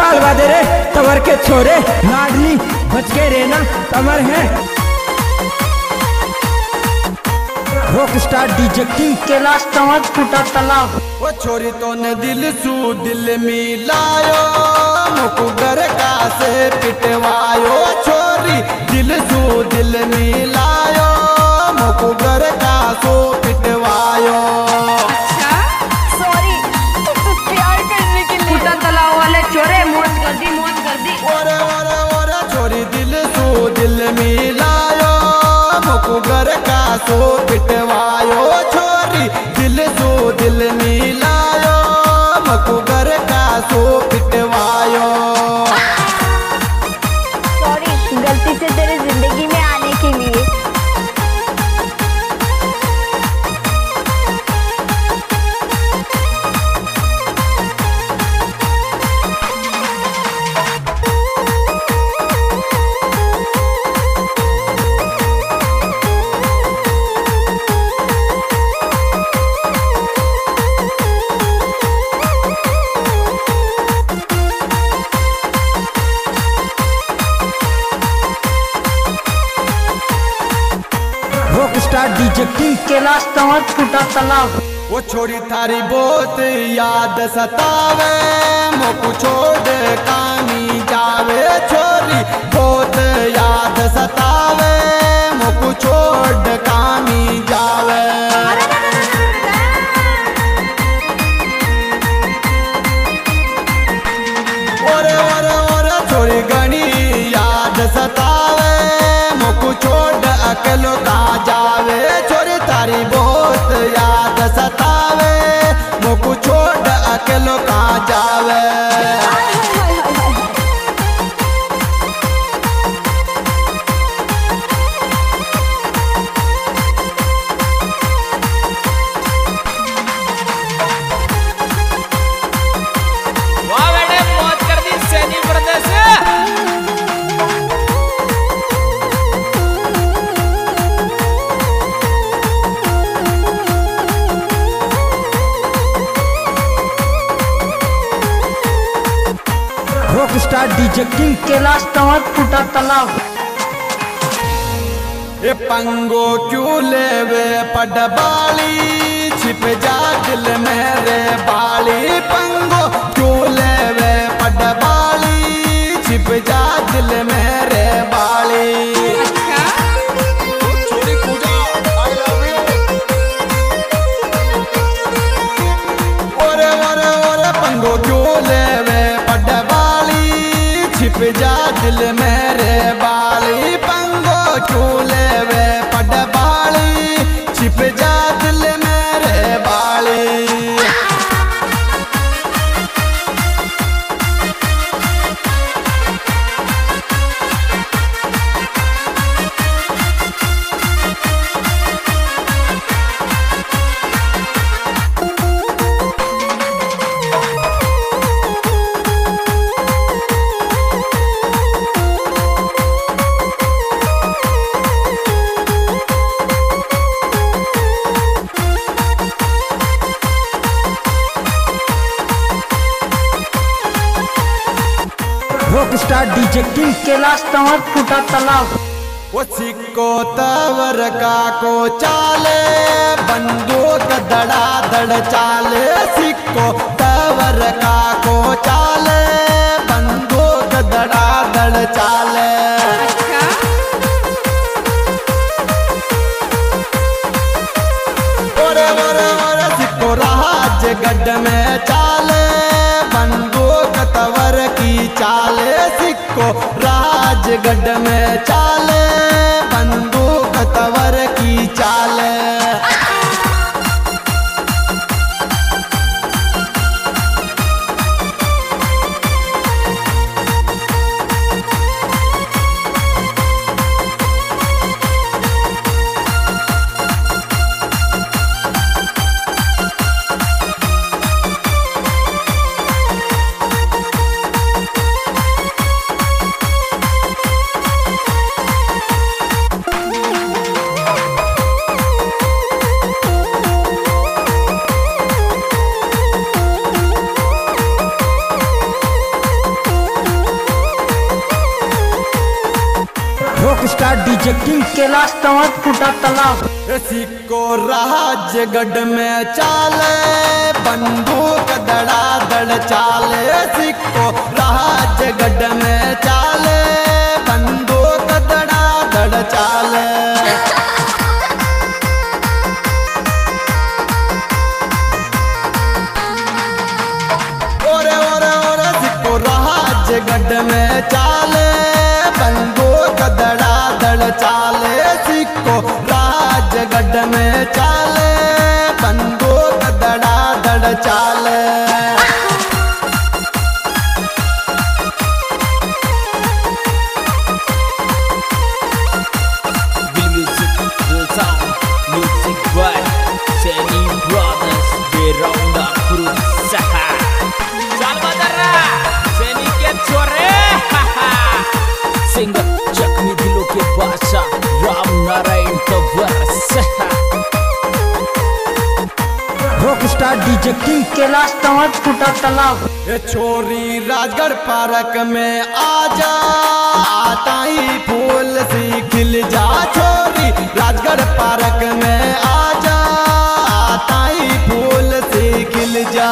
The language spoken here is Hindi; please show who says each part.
Speaker 1: चाल वादे रे तवर के छोरे लाडली बच के रहना तमर है। Rock star DJ king
Speaker 2: Kailash Tanwar फूटा तालाब
Speaker 3: वो छोरी तो ने दिल सू दिल मिलायो मुकु घर का से पिटवायो छोरी दिल सू दिल मिलायो मुकु घर का सो पिटवायो। सो पिटवायो छोरी दिल सो दिल मिलायो
Speaker 1: rock star DJ king
Speaker 2: Kailash Tanwar फूटा तालाब।
Speaker 3: वो छोरी थारी बहुत याद सतावे, मोकू छोड़ कानी जावे, छोरी बहुत याद सतावे। छोड़ अकेलो का
Speaker 1: star DJ king
Speaker 2: Kailash Tanwar फूटा तालाब
Speaker 3: ये पंगो क्यों लेवे पडबाली? छिप जा दिल मेरे बाली। पंगो क्यों लेवे पडबाली? छिप जा दिल बाली। ओरे ओरे ओरे, पंगो क्यों पडबाली छिप जा दिल मेरे बाली पंगो क्यों
Speaker 1: rock star DJ king
Speaker 2: Kailash Tanwar फूटा तालाब।
Speaker 3: वो सिक्को तवर का को चाले बंदूक दड़ा दड़ चाले सिक्को तवर का को चाले बंदूक दड़ा दड़ चाले। ओरे ओरे ओरे सिक्को राज गड्ढ में चाले, बंदूक चाले सिक्को राजगढ़ में चाले बंदूक तवर
Speaker 1: डीजे किंग
Speaker 2: कैलाश तंवर फूटा तालाब
Speaker 3: सिक्को राजगढ़ में चाले, बंदूक दड़ा दड़ चाले सिक्को राजगढ़ में चाले, बंदूक दड़ा दड़ चाले। ओरे ओरे ओरे सिक्को राजगढ़ में
Speaker 1: डीजे किंग
Speaker 2: कैलाश तंवर तालाब।
Speaker 3: ए छोरी राजगढ़ पार्क में आजा ताई फूल सी खिल जा। छोरी राजगढ़ पार्क में आजा ताई फूल सी खिल जा।